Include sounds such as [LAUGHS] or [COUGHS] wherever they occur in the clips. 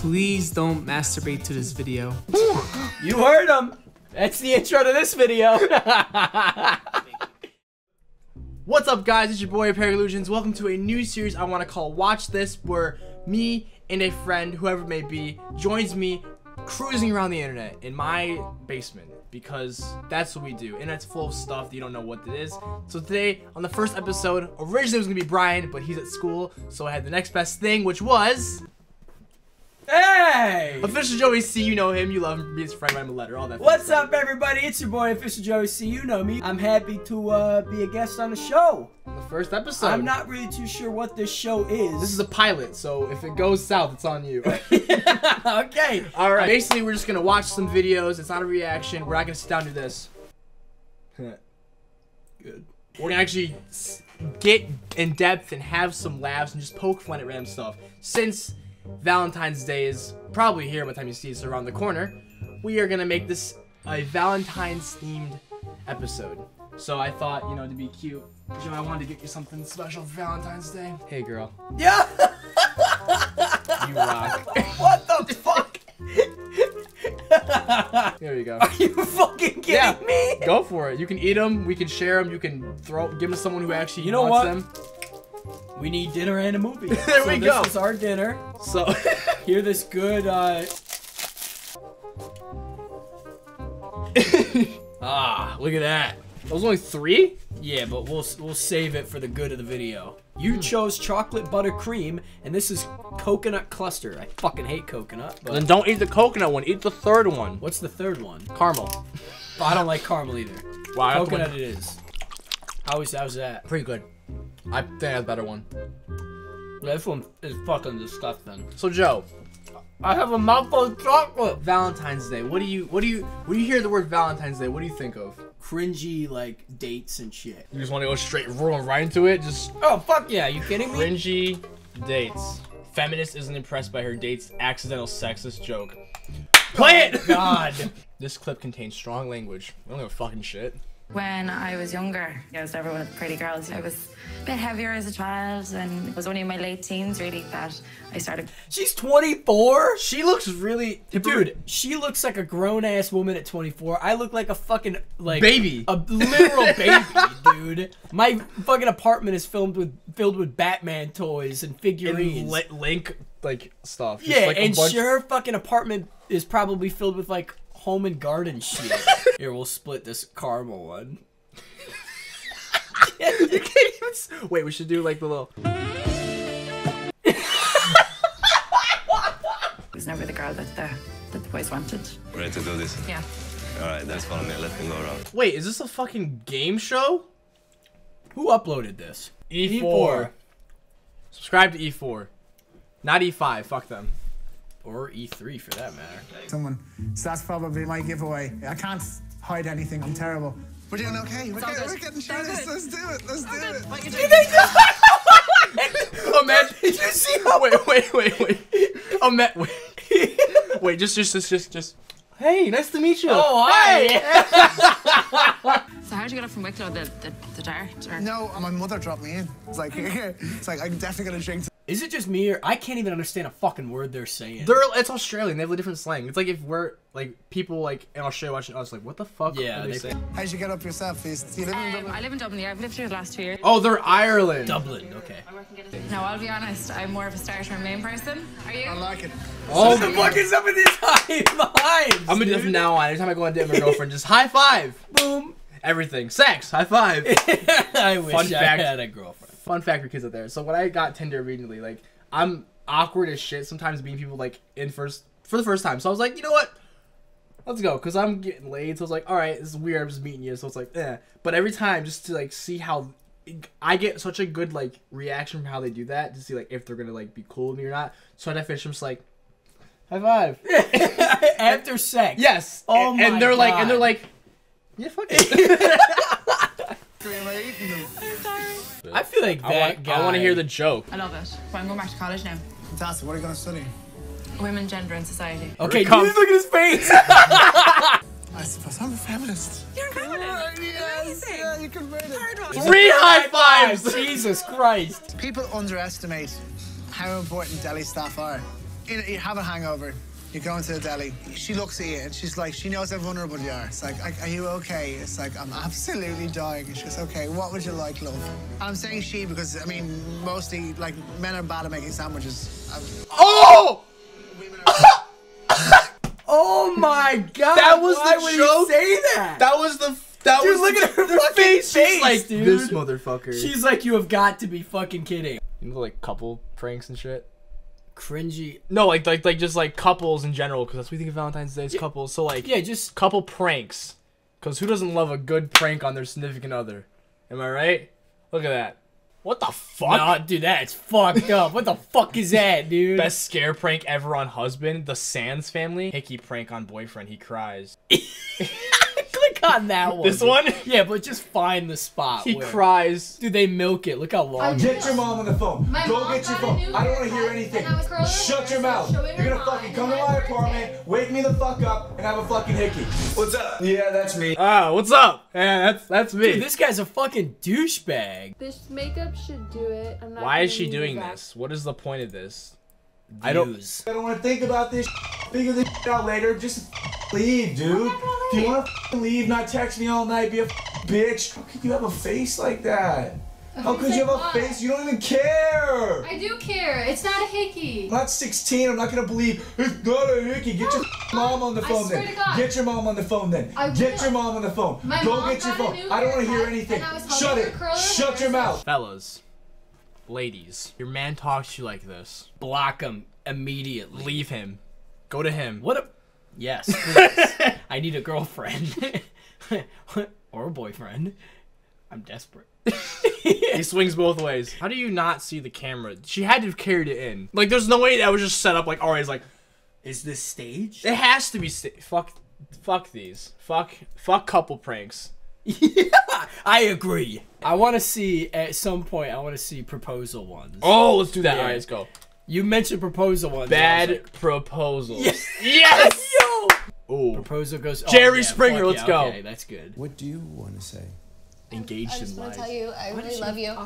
please don't masturbate to this video. [LAUGHS] You heard him. That's the intro to this video. [LAUGHS] What's up guys, it's your boy Parallusions. Welcome to a new series I want to call Watch This, where me and a friend, whoever it may be, joins me cruising around the internet in my basement because that's what we do. Internet's full of stuff that you don't know what it is. So today, on the first episode, originally it was gonna be Brian, but he's at school, so I had the next best thing, which was hey! Official Joey C. You know him, you love him, be his friend, write him a letter, all that. What's up, everybody? It's your boy, Official Joey C. You know me. I'm happy to uh, be a guest on the show. The first episode. I'm not really too sure what this show is. This is a pilot, so if it goes south, it's on you. [LAUGHS] okay. All right. Basically, we're just gonna watch some videos. It's not a reaction. We're not gonna sit down and do this. [LAUGHS] Good. We're gonna actually get in depth and have some laughs and just poke fun at random stuff. Since Valentine's Day is probably here by the time you see this around the corner, we are gonna make this a Valentine's themed episode. So I thought, you know, to be cute, Joe, I wanted to get you something special for Valentine's Day. Hey, girl, Yeah. you rock. [LAUGHS] what the fuck? there you go. Are you fucking kidding Yeah. me? Go for it. You can eat them. We can share them. You can throw, give them to someone who actually You know wants what? them. We need dinner and a movie. [LAUGHS] There so we this go. is our dinner. So, [LAUGHS] Hear this good, uh... [LAUGHS] ah, look at that. those only three. Yeah, but we'll we'll save it for the good of the video. You chose chocolate butter cream, and this is coconut cluster. I fucking hate coconut, but Then don't eat the coconut one. Eat the third one. what's the third one? Caramel. I don't like caramel either. Wow, I have to Coconut it is. How is how's that? Pretty good. I think I have a better one. This one is fucking disgusting. So Joe, I have a mouthful of chocolate. Valentine's Day. What do you? What do you? When you hear the word Valentine's Day, what do you think of? Cringy like dates and shit. You just want to go straight, rolling right into it. Just Oh fuck yeah! You kidding me? cringy dates. Feminist isn't impressed by her date's accidental sexist joke. Oh, Play it. God. [LAUGHS] This clip contains strong language. We don't give a fucking shit. When I was younger, I was never one of the pretty girls. I was a bit heavier as a child, and it was only in my late teens, really, that I started. She's 24. She looks really, Dude, she looks like a grown ass woman at 24. I look like a fucking like Baby. a literal baby, [LAUGHS] dude. My fucking apartment is filled with filled with Batman toys and and figurines. li- link like stuff. Just, yeah, like, a and bunch- your fucking apartment is probably filled with like home and garden shit. [LAUGHS] Here, we'll split this caramel one. [LAUGHS] you can't even. s- Wait, we should do like the little. I was never the girl that the that the boys wanted. Ready to do this? Yeah. Alright, then follow me. Let me go around. Wait, is this a fucking game show? Who uploaded this? E4. E4. Subscribe to E4, not E5. Fuck them. Or E3 for that matter. someone. So that's probably my giveaway. I can't hide anything. I'm terrible. We're doing okay. We're, all getting, good. we're getting through this. Let's do it. Let's do it. What you [LAUGHS] doing? Imagine. Oh, [LAUGHS] did you see how? Wait, wait, wait, wait. Oh, Ima- [LAUGHS] wait. wait, just, just, just, just, just. Hey, nice to meet you. Oh, hi. So how did you get up from Wicklow? The the, the dart? Or? No, uh, my mother dropped me in. It's like, it's like I'm definitely gonna drink. Is it just me or I can't even understand a fucking word they're saying? They're it's Australian. They have a different slang. It's like if we're like people like in Australia watching us, like what the fuck? Yeah, are they they- saying? How'd you get up yourself? Is- Do you live in Um, Dublin? I live in Dublin. Yeah, I've lived here the last two years. Oh, they're Ireland. Dublin, okay. No, I'll be honest. I'm more of a starter and main person. Are you? I like it. Oh, What the fuck is up with these [LAUGHS] high fives? I'm gonna do it from now on. Every time I go on date with my girlfriend, just high five. boom. Everything. Sex. High five. [LAUGHS] I wish Fun I fact. had a girlfriend. Fun fact for kids out there. So when I got Tinder originally, like I'm awkward as shit sometimes meeting people like in first for the first time. So I was like, you know what? Let's go, cause I'm getting laid. So I was like, all right, this is weird. I'm just meeting you. So it's like, eh. But every time, just to like see how I get such a good like reaction from how they do that to see like if they're gonna like be cool with me or not. So I finish. I'm just like, high five. [LAUGHS] After sex. yes. Oh and, my and they're like, and they're like, yeah, fuck it. [LAUGHS] [LAUGHS] Am I eating them? I feel like I want, guy. I want to hear the joke. I love it. But I'm going back to college now. Fantastic. What are you gonna study? Women, gender, and society. Okay, Come- dude, look at his face. [LAUGHS] I suppose I'm a feminist. You're a feminist. Yes, yeah, you converted. Three high fives. [LAUGHS] Jesus Christ. People underestimate how important deli staff are you, you have a hangover. You go into the deli. She looks at you and she's like, she knows how vulnerable you are. It's like, are you okay? It's like, I'm absolutely dying. And she goes, okay, what would you like, love? I'm saying she because, I mean, mostly, like, men are bad at making sandwiches. Oh! [COUGHS] Oh my god! That was why the would joke? He say that? That was the. That Dude, was look the, at her the fucking face. face, She's like dude. this motherfucker. She's like, you have got to be fucking kidding. you know, like couple pranks and shit. Cringy. No, like like like just like couples in general, because that's what we think of Valentine's Day is couples. So like Yeah, just couple pranks, because who doesn't love a good prank on their significant other? Am I right? Look at that. What the fuck? Nah, dude, that's fucked up. What the fuck is that, dude? Best scare prank ever on husband. The Sands family. Hickey prank on boyfriend. He cries. [LAUGHS] Click on that [LAUGHS] one. This one? Yeah, but just find the spot. He where- cries. Dude, they milk it. Look how long. Get your mom on the phone. My Go get your phone. I don't want to hear anything. and I was curling her Shut your mouth. You're gonna mom fucking come to my my birthday. apartment, wake me the fuck up, and have a fucking hickey. What's up? Yeah, that's me. Ah, what's up? Yeah, that's that's me. Dude, this guy's a fucking douchebag. This makeup should do it. I'm not Why is she doing this? What is the point of this? I don't- I don't want to think about this. Figure this out later. Just leave, dude. If you want to leave, not text me all night, be a bitch. How could you have a face like that? How could you have a what? face? You don't even care. I do care. It's not a hickey. I'm not 16. I'm not gonna believe it's not a hickey. Get your mom on the I phone swear then. to God. Get your mom on the phone then. I Get will. your mom on the phone. My Go mom get your a phone. new I don't want to hear anything. was helping Shut her it. curl her Shut hair, your so mouth. Fellas, ladies, your man talks to you like this. Block him immediately. Leave him. Go to him. What a. Yes. [LAUGHS] I need a girlfriend. [LAUGHS] or a boyfriend. I'm desperate. [LAUGHS] He swings both ways. How do you not see the camera? She had to have carried it in. Like, there's no way that was just set up. Like, always, like Is this stage? it has to be. Sta- fuck, fuck these. Fuck, fuck couple pranks. yeah, I agree. I want to see at some point. I want to see proposal ones. Oh, let's do that. Yeah. All right, let's go. You mentioned proposal ones. Bad and I was like, proposals. Yes. Yes. Yo. Ooh. Proposal goes. oh, Jerry yeah, Springer, fuck let's yeah, go. Okay, that's good. What do you want to say? Engaged I in just want lies. to tell you, I really love you.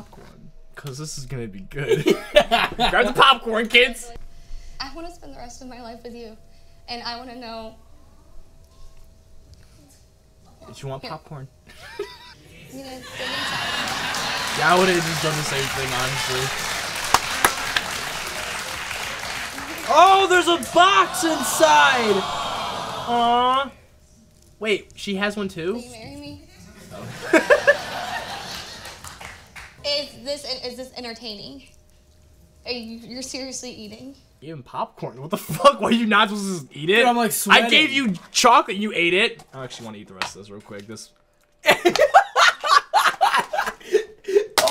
Cause this is gonna be good. [LAUGHS] Grab the popcorn, kids. I want to spend the rest of my life with you, and I want to know. If you want popcorn. [LAUGHS] You know. Yeah, I would have just done the same thing, honestly. Oh, there's a box inside. Aww. Wait, she has one too. Will you marry me? is this is this entertaining? Are you you're seriously eating? Even popcorn. What the fuck? Why are you not supposed to just eat it? Dude, I'm, like, I gave you chocolate. You ate it. I actually want to eat the rest of this real quick. This. [LAUGHS]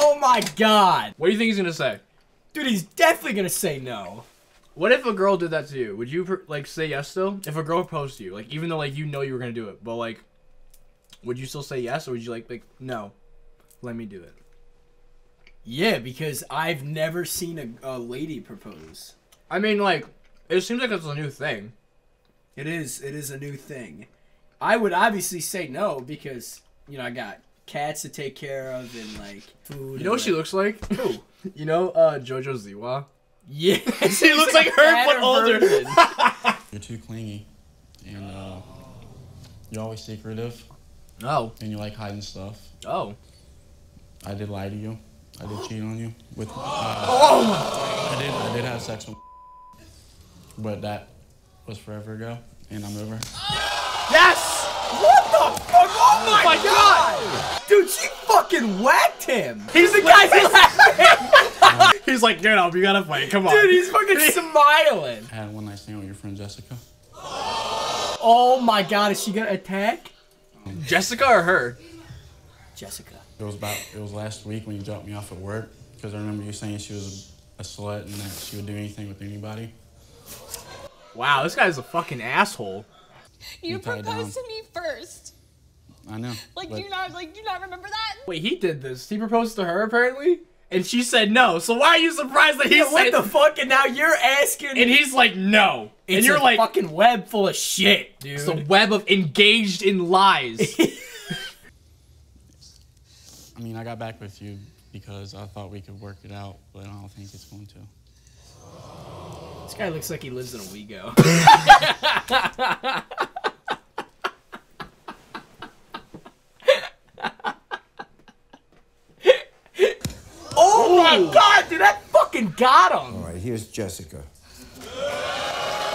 Oh my god, What do you think he's gonna say? dude, he's definitely gonna say no. What if a girl did that to you? Would you like say yes still? If a girl proposed to you, like even though like you know you were gonna do it, but like, would you still say yes or would you like like no, let me do it? Yeah, because I've never seen a, a lady propose. I mean, like, it seems like it's a new thing. It is. It is a new thing. I would obviously say no because you know I got cats to take care of and like food. You know what she looks like? Who? [LAUGHS] You know, uh, JoJo Siwa. Yeah, [LAUGHS] She looks like her, but older. [LAUGHS] You're too clingy, and uh, you're always secretive, Oh, and you like hiding stuff. oh. I did lie to you. I did cheat on you with. Uh, I did. I did have sex with. [LAUGHS] But that was forever ago, and I'm over. Yes! What the fuck? Oh my, god! Dude, she fucking whacked him. He's the guy who's laughing. [LAUGHS] He's like, get up, you gotta fight. Come on. Dude, he's fucking [LAUGHS] smiling. I had one night thing with your friend Jessica. Oh my god, is she gonna attack? Jessica or her? Jessica. It was about. It was last week when you dropped me off at work because I remember you saying she was a slut and that she would do anything with anybody. Wow, this guy's a fucking asshole. You You proposed down. to me first. I know. Like but you not like do you not remember that? Wait, he did this. He proposed to her apparently, and she said no. So why are you surprised that he Yeah, said? what the fuck? And now you're asking. and he's like no, it's and you're a like, fucking web full of shit, dude. it's a web of engaged in lies. [LAUGHS] I mean, I got back with you because I thought we could work it out, but I don't think it's going to. This guy looks like he lives in a Wego. [LAUGHS] oh my god, dude, that fucking got him. All right, here's Jessica.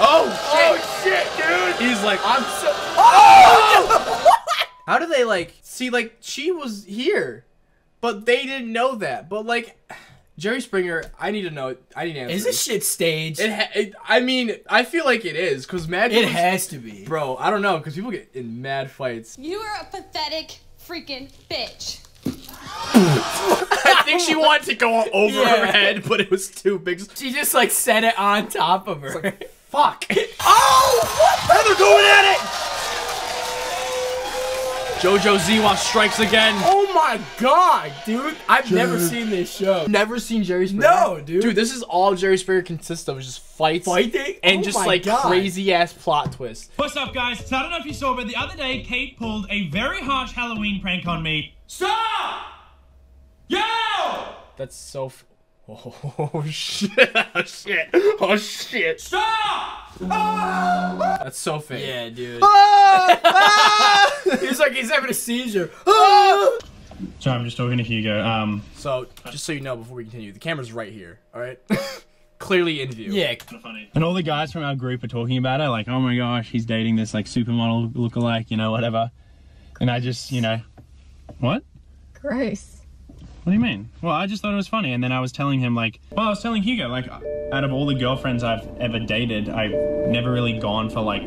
Oh shit! Oh shit, dude. He's like, I'm so. Oh! oh! [LAUGHS] how do they like see? Like she was here, but they didn't know that. But like, Jerry Springer, I need to know. I need answers. Is this shit staged? It, ha- it I mean, I feel like it is because mad. It people- has to be. Bro, I don't know because people get in mad fights. You are a pathetic freaking bitch. [LAUGHS] I think she wanted to go over Yeah. her head, but it was too big. She just like set it on top of her. Like, [LAUGHS] Fuck. oh! What? They're going at it. Jojo Siwa strikes again. Oh my god, dude! I've never seen this show. Never seen Jerry Springer. No, dude. Dude, this is all Jerry Springer consists of is just fights, Fighting? and Oh just like God. crazy ass plot twists. What's up, guys? So I don't know if you saw, but the other day Kate pulled a very harsh Halloween prank on me. Stop! Yo! That's so. F- oh [LAUGHS] shit! [LAUGHS] Oh shit! Oh shit! Stop! That's so fake. Yeah, dude. Ah! [LAUGHS] he's like he's having a seizure. So I'm just talking to Hugo. Um, So, just so you know, before we continue, the camera's right here. All right, clearly in view. Yeah. Kind of funny. And all the guys from our group are talking about her, like, oh my gosh, he's dating this like supermodel lookalike, you know, whatever. And I just, you know, what? Gross. What do you mean? Well, I just thought it was funny, and then I was telling him like, well, I was telling Hugo like, out of all the girlfriends I've ever dated, I've never really gone for like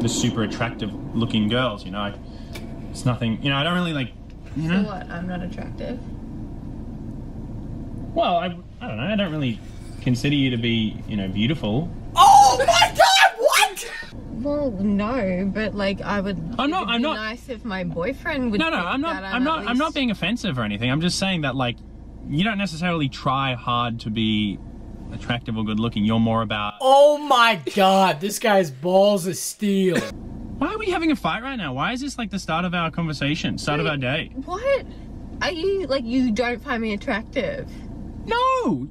the super attractive looking girls. You know, I, it's nothing. You know, I don't really like. You So know, what? I'm not attractive. well, I, I don't know. I don't really consider you to be, you know, beautiful. Oh my god! What? Well, no, but like I would. I'm not- I'm not- Nice if my boyfriend would. No, no, think I'm not. that I'm not. at I'm not being offensive or anything. I'm just saying that like, you don't necessarily try hard to be attractive or good looking. You're more about. Oh my god! This guy's balls of steel. Why are we having a fight right now? Why is this like the start of our conversation, start of our day? What? Are you like you don't find me attractive? No.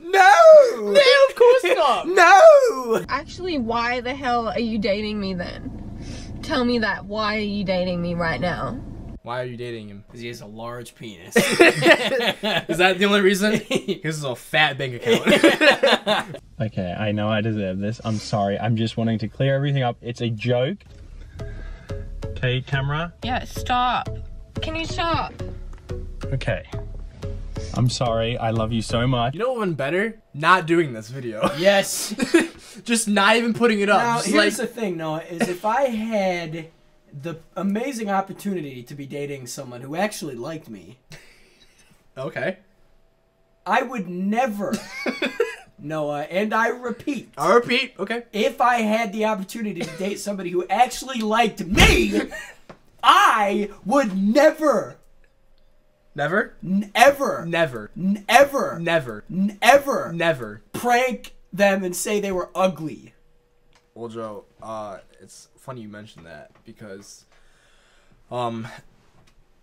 No! [LAUGHS] No, of course not. [LAUGHS] No! Actually, why the hell are you dating me then? Tell me that. Why are you dating me right now? Why are you dating him? Because he has a large penis. [LAUGHS] Is that the only reason? This is a fat bank account. Okay, I know I deserve this. I'm sorry. I'm just wanting to clear everything up. It's a joke. Okay, camera. Yeah, stop. Can you stop? Okay. I'm sorry. I love you so much. you know what would been better? Not doing this video. [LAUGHS] yes. just not even putting it up. Now, Just here's like, the thing, Noah, is if I had the amazing opportunity to be dating someone who actually liked me, okay. I would never, [LAUGHS] Noah, and I repeat, I'll repeat. Okay. if I had the opportunity to date somebody who actually liked me, [LAUGHS] I would never, Never. never, Never. never, Never. ever Never. prank them and say they were ugly. Well, Joe, uh, it's funny you mentioned that because, um,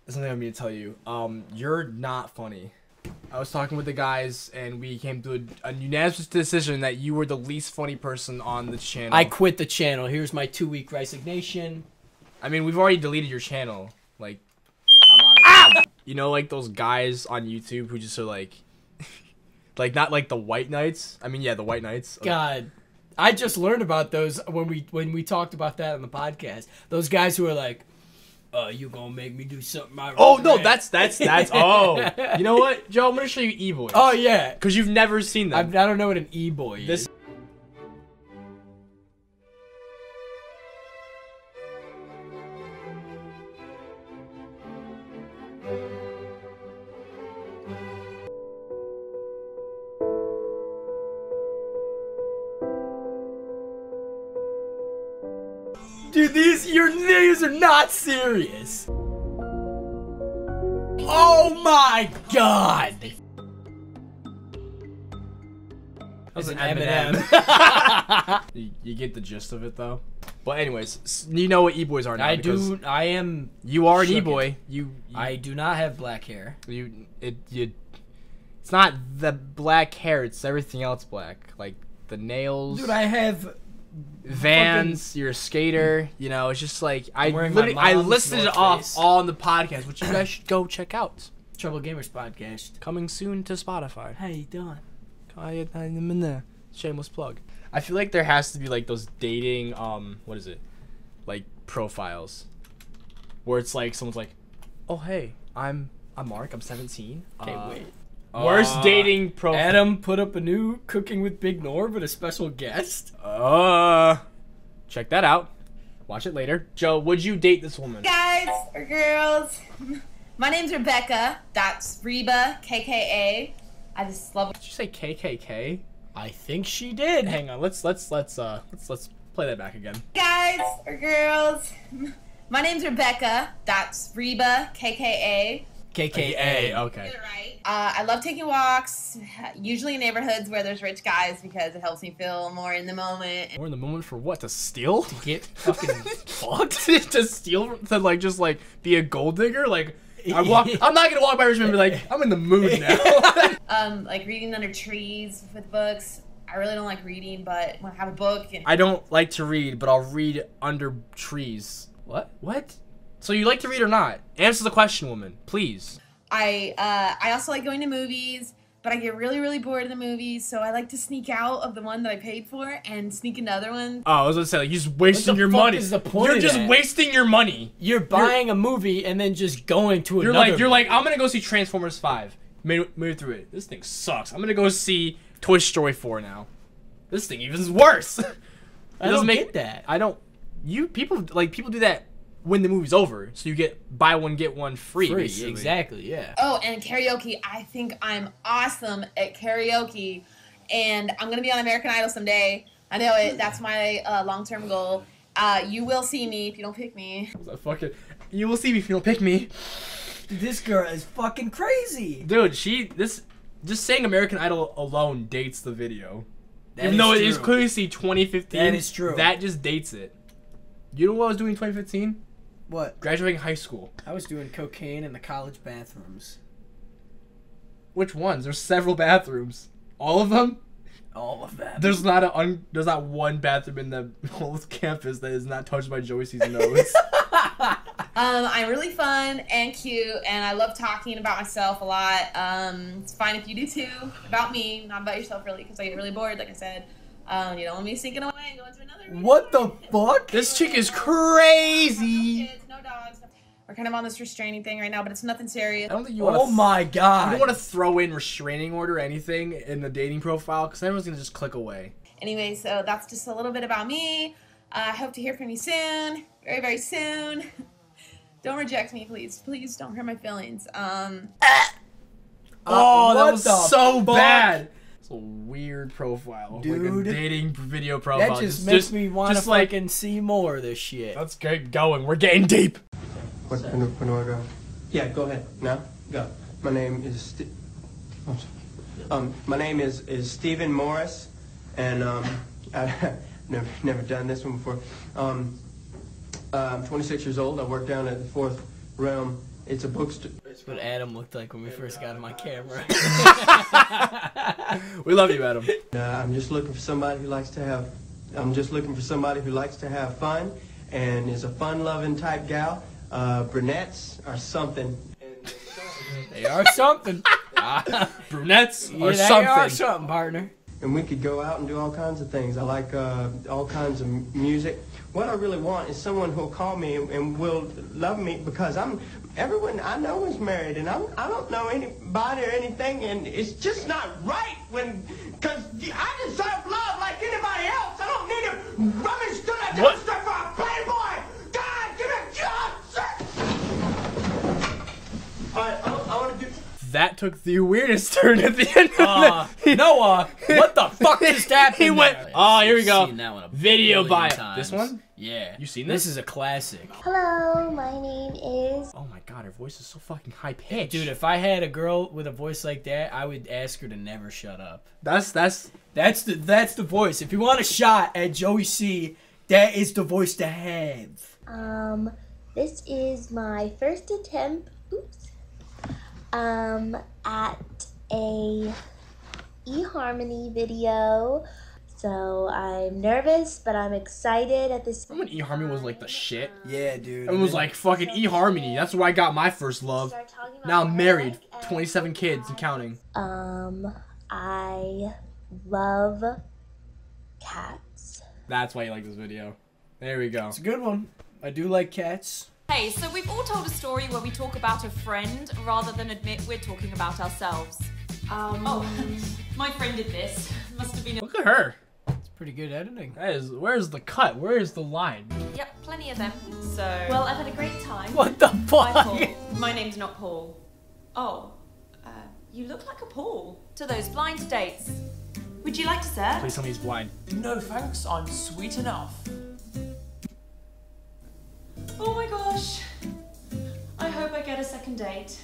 there's something I mean to tell you. Um, you're not funny. I was talking with the guys, and we came to a, a unanimous decision that you were the least funny person on the channel. I quit the channel. Here's my two week resignation. I mean, we've already deleted your channel. Like, Of You know, like those guys on YouTube who just are like, [LAUGHS] like not like the White Knights. I mean, yeah, the White Knights. God, I just learned about those when we when we talked about that on the podcast. Those guys who are like, "Uh, you gonna make me do something?" I Oh no, regret." that's that's that's. [LAUGHS] Oh, you know what, Joe? I'm gonna show you e boys. Oh yeah, because you've never seen I, I don't know what an e boy is. This- Dude, these your these are not serious. Oh my god. That's an Eminem. [LAUGHS] You, you get the gist of it though. But anyways, you know what e boys are now. I do. I am. You are an e boy. You, you I do not have black hair. you it you. It's not the black hair. It's everything else black, like the nails. Dude, I have Vans, you're a skater. You know, it's just like I I'm wearing my literally, I listed it off Face. all on the podcast, which you guys [COUGHS] should go check out. Trouble Gamers podcast. Coming soon to Spotify. How you doing? I, I'm in there. Shameless plug. I feel like there has to be like those dating, um, what is it, like profiles, where it's like someone's like, "Oh hey, I'm I'm Mark. I'm 17. Okay, Uh, wait. Worst Uh, dating profile. Adam put up a new Cooking with Big Norv, but a special guest. Uh, check that out. Watch it later. Joe, would you date this woman? guys or girls. [LAUGHS] My name's Rebecca. That's Reba, KKA. I just love. Did you say KKK? I think she did. Hang on. Let's let's let's uh let's let's play that back again. Guys or girls. [LAUGHS] My name's Rebecca. That's Reba, KKA. KKA. Okay. Uh, I love taking walks, usually in neighborhoods where there's rich guys because it helps me feel more in the moment. We're in the moment for what? To steal? To get fucking [LAUGHS] fucked? [LAUGHS] to steal? To like just like be a gold digger? Like I walk. [LAUGHS] I'm not gonna walk by Richmond and be like, I'm in the mood now. Um, like reading under trees with books. I really don't like reading, but when I have a book and I don't like to read, but I'll read under trees. What? What? So you like to read or not? Answer the question, woman, please. I uh, I also like going to movies, but I get really really bored of the movies, so I like to sneak out of the one that I paid for and sneak into other ones. Oh, I was gonna say like you're just wasting the your fuck money. is the point You're of just that? wasting your money. You're buying a movie and then just going to You're another. like you're like I'm gonna go see Transformers Five. Made made through it. This thing sucks. I'm gonna go see Toy Story Four now. This thing even's worse. [LAUGHS] I don't get that. I don't. You people like people do that when the movie's over, so you get buy one get one free. Free, basically. exactly, yeah. Oh, and karaoke. I think I'm awesome at karaoke, and I'm gonna be on American Idol someday. I know it. That's my uh, long term goal. Uh, you will see me if you don't pick me. Fuck it. You will see me if you don't pick me. This girl is fucking crazy. Dude, she this just saying American Idol alone dates the video. That Even is though it is true. clearly see 2015. That is true. That just dates it. You know what I was doing in 2015? What? Graduating high school. I was doing cocaine in the college bathrooms. Which ones? There's several bathrooms. All of them? All of them. There's not a un, there's not one bathroom in the [LAUGHS] whole campus that is not touched by Joey C's nose. [LAUGHS] Um, I'm really fun and cute, and I love talking about myself a lot. Um, it's fine if you do too, about me, not about yourself really, because I get really bored, like I said. Um, you don't want me sneaking away and going to another. What the fuck? This chick is crazy. Kids, no dogs. We're kind of on this restraining thing right now, but it's nothing serious. I don't think you want to- Oh my god. You don't want to throw in restraining order or anything in the dating profile because everyone's gonna just click away. Anyway, so that's just a little bit about me. Uh, I hope to hear from you soon, very, very soon. [LAUGHS] don't reject me, please. Please don't hurt my feelings. Um, Oh, that was so fuck? bad. It's a weird profile, like Dude. a dating video profile. That just, makes me want to like fucking see more of this shit. let's get going. We're getting deep. What, when, do- when do I go? Yeah, go ahead. Now, go. My name is. St- oh, um, my name is is Stephen Morris, and um, [LAUGHS] I've never never done this one before. Um, uh, I'm 26 years old. I work down at the Fourth Realm. It's a bookstore. That's what Adam looked like when we first got him on camera. [LAUGHS] We love you, Adam. Uh, I'm just looking for somebody who likes to have. I'm just looking for somebody who likes to have fun, and is a fun-loving type gal. Uh, brunettes are something. they are something. [LAUGHS] Brunettes yeah, are they something. are something, partner. and we could go out and do all kinds of things. I like uh, all kinds of music. What I really want is someone who'll call me and, and will love me because I'm. Everyone I know is married, and I'm. I don't know anybody or anything, and it's just not right when. Cause I deserve love like anybody else. I don't need to rummage through that dumpster for a playboy. God, give me a job, sir. All right, I, I want to do. That took the weirdest [LAUGHS] turn at the end. Of Uh, the- [LAUGHS] Noah, what the fuck just [LAUGHS] happened? He went. there? Oh, here we go. Seen that one a Video billion bio. times. This one? Yeah. You seen This this? is a classic. Hello, my name is. Oh my god, her voice is so fucking high pitched. Dude, if I had a girl with a voice like that, I would ask her to never shut up. that's that's That's the that's the voice. If you want a shot at Joey C, that is the voice to have. Um, this is my first attempt. Oops. Um, at a eHarmony video. So I'm nervous, but I'm excited at this. Remember when eHarmony was like the shit? Yeah, dude. It was like fucking eHarmony. That's where I got my first love. Now I'm married, 27 kids and counting. Um, I love cats. That's why you like this video. There we go. It's a good one. I do like cats. Hey, so we've all told a story where we talk about a friend rather than admit we're talking about ourselves. Um, oh, [LAUGHS] my friend did this. Must have been a- Look at her. It's pretty good editing. That is. Where's the cut? Where is the line? Yep, plenty of them. So, well, I've had a great time. What the fuck? Paul. My name's not Paul. Oh, uh, you look like a Paul. To those blind dates. Would you like to serve? Please tell me he's blind. No thanks, I'm sweet enough. Oh my gosh. I hope I get a second date.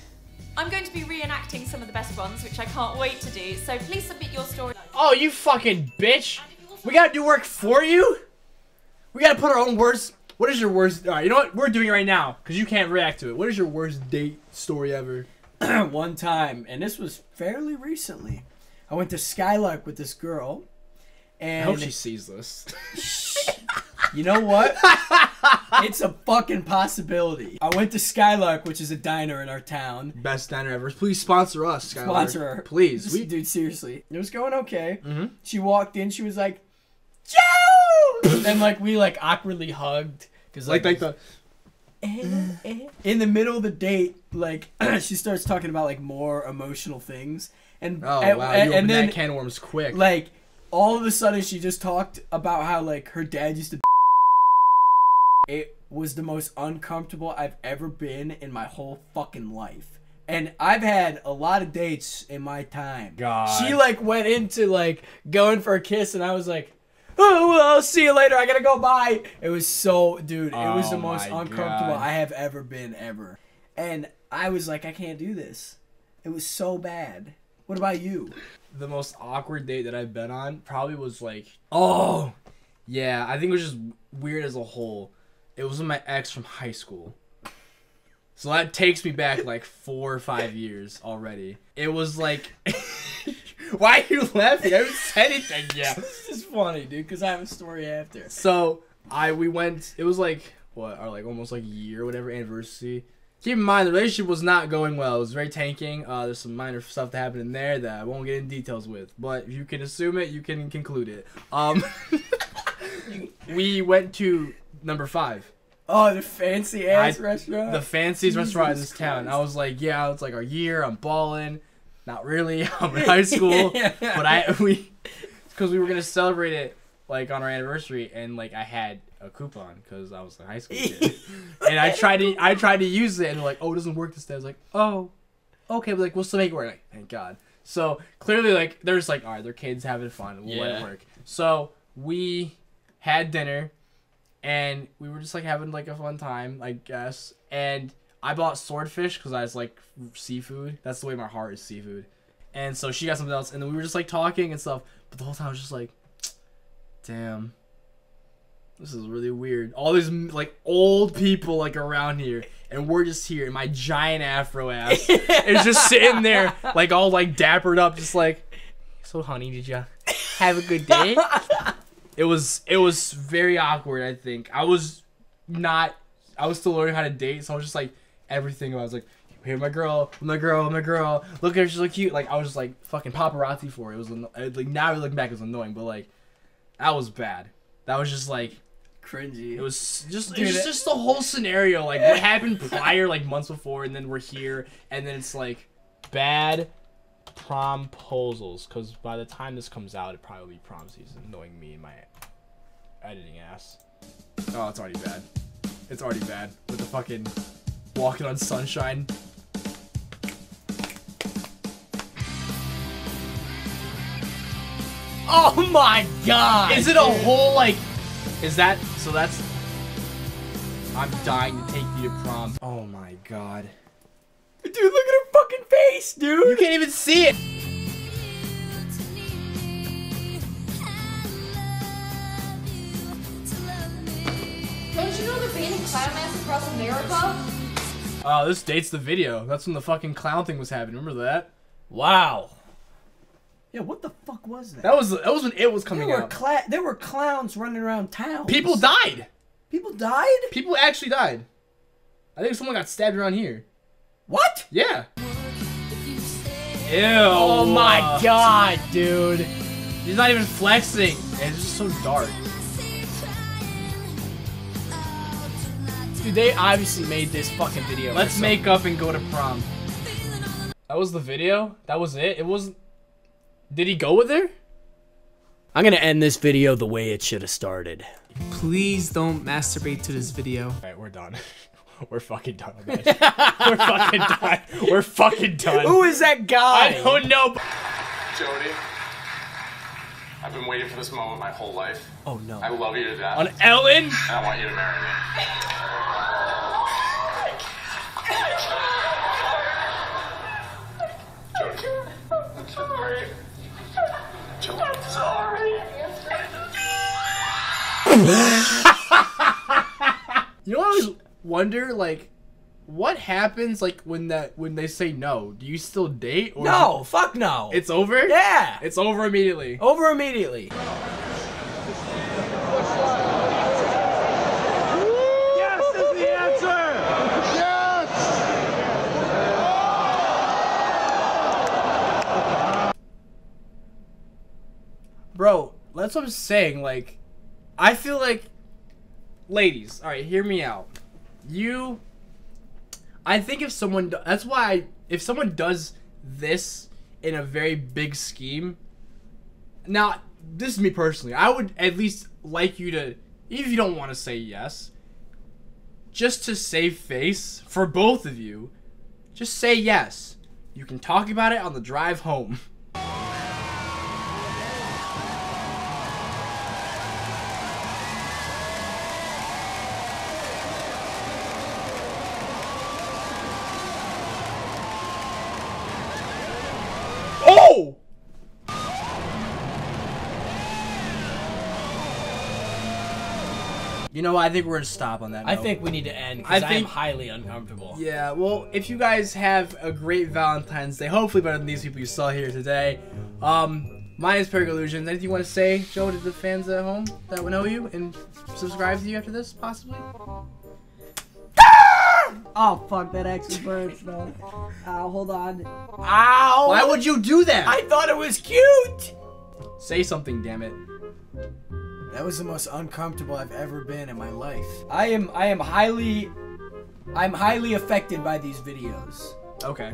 I'm going to be reenacting some of the best ones, which I can't wait to do. So please submit your story. Oh, you fucking bitch! We gotta do work for you? We gotta put our own worst. What is your worst? Alright, you know what? We're doing it right now because you can't react to it. What is your worst date story ever? [CLEARS THROAT] one time, and this was fairly recently. I went to Skylark with this girl, And I and hope she sees this. [LAUGHS] you know what? [LAUGHS] it's a fucking possibility. I went to Skylark, which is a diner in our town. Best diner ever. Please sponsor us, Skylark. Sponsor her, Please. We, dude, seriously, it was going okay. Mhm. She walked in, she was like, "Joe," and like we like awkwardly hugged because like like the. in the middle of the date, like [CLEARS THROAT] she starts talking about like more emotional things, and Oh and, wow! and, you opened then that can worms quick. like all of a sudden she just talked about how like her dad used to. It was the most uncomfortable I've ever been in my whole fucking life. And I've had a lot of dates in my time. God. She like went into like going for a kiss and I was like, Oh well, I'll see you later. I gotta go bye. It was so dude, it was the Oh most uncomfortable God. I have ever been ever. And I was like, I can't do this. It was so bad. What about you? the most awkward date that I've been on probably was like, oh, yeah. I think it was just weird as a whole. It was with my ex from high school. So that takes me back like four or five years already. It was like, [LAUGHS] why are you laughing? I haven't said anything yet. [LAUGHS] This is funny, dude, because I have a story after. So I we went. It was like what, our like almost like a year, or whatever anniversary. Keep in mind the relationship was not going well. It was very tanking. Uh, there's some minor stuff that happened in there that I won't get in details with, but if you can assume it, you can conclude it. Um, [LAUGHS] we went to number five. Oh, the fancy ass I- restaurant. The fanciest restaurant in Jesus this town. I was like, yeah, it's like our year. I'm balling. Not really. [LAUGHS] I'm in high school, [LAUGHS] but I we [LAUGHS] because we were gonna celebrate it like on our anniversary, and like I had a coupon because I was in high school kid, and I tried to I tried to use it, and they're like, oh, it doesn't work this day. I was like, oh, okay, but like we'll still make it work. Like, thank God. So clearly, like they're just like, all right, their kids having fun. We'll let it Yeah. work. So we had dinner and we were just like having like a fun time, I guess. And I bought swordfish because I was like seafood. That's the way my heart is seafood. And so she got something else, and then we were just like talking and stuff. But the whole time I was just like, [TSK] damn, this is really weird. All these like old people like around here, and we're just here, and my giant afro ass [LAUGHS] is just sitting there like all like dappered up, just like, so honey, did you have a good day? [LAUGHS] it was it was very awkward. I think I was not. I was still learning how to date, so I was just like everything. I was like, "Here, my girl, my girl, my girl. Look at her, she's so cute." Like I was just like fucking paparazzi for it. It was like now you looking back, it was annoying, but like that was bad. That was just like cringy. It was just it was just the whole scenario, like what happened prior, like months before, and then we're here, and then it's like bad promposals. Because by the time this comes out, it probably be prom season. Knowing me and my editing ass. Oh, it's already bad. It's already bad with the fucking walking on sunshine. Oh my god! Is it a whole like? Is that so? That's. I'm dying to take you to prom. Oh my god. Dude, look at face, dude. You can't even see it. Don't you know they're banning across America? Oh, this dates the video. That's when the fucking clown thing was happening. Remember that? Wow. Yeah, what the fuck was that? That was that was when it was coming there were out. cla- there were clowns running around town. People died. People died? People actually died. I think someone got stabbed around here. What? Yeah. Ew. Oh my god, dude. He's not even flexing. It's just so dark. Dude, they obviously made this fucking video. Let's make up and go to prom. That was the video? That was it? It wasn't. Did he go with her? I'm gonna end this video the way it should have started. Please don't masturbate to this video. Alright, we're done. [LAUGHS] [LAUGHS] We're fucking done, guys. we're fucking [LAUGHS] done. We're fucking done. Who is that guy? I don't know. Jody, I've been waiting for this moment my whole life. Oh no. I love you to death. On Ellen? And I want you to marry me. Jody, I'm sorry. Jody, I'm sorry. [LAUGHS] You know what I always wonder? Like, what happens like when that when they say no? Do you still date? Or No, fuck no. It's over? Yeah. It's over immediately. Over immediately. Yes is the answer. Yes. Bro, that's what I'm saying. Like, I feel like, ladies, all right, hear me out. You, I think if someone that's why I, if someone does this in a very big scheme, now this is me personally. I would at least like you to, even if you don't want to say yes, just to save face for both of you, just say yes. You can talk about it on the drive home. [LAUGHS] I think we're gonna stop on that. I note. think we need to end I because I, am think- highly uncomfortable. Yeah, well, if you guys have a great Valentine's Day, hopefully better than these people you saw here today. Um, my name is Paragoya Illusions. Anything you want to say, Joe, to the fans at home that would know you and subscribe to you after this, possibly? Oh fuck, that actually burns though. Ow, hold on. Ow! Why would you do that? I thought it was cute. Say something, damn it. That was the most uncomfortable I've ever been in my life. I am I am highly I'm highly affected by these videos. Okay.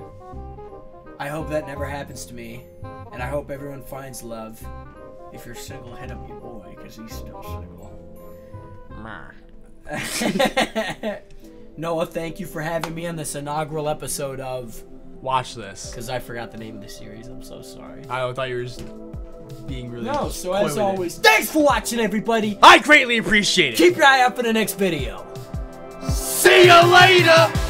I hope that never happens to me. And I hope everyone finds love. If you're single, hit up your boy, because he's still single. [LAUGHS] Noah, thank you for having me on this inaugural episode of Watch this. Because I forgot the name of the series. I'm so sorry. I thought you were just being really. No, so as with it. always, thanks for watching, everybody. I greatly appreciate it. Keep your eye out for the next video. See you later.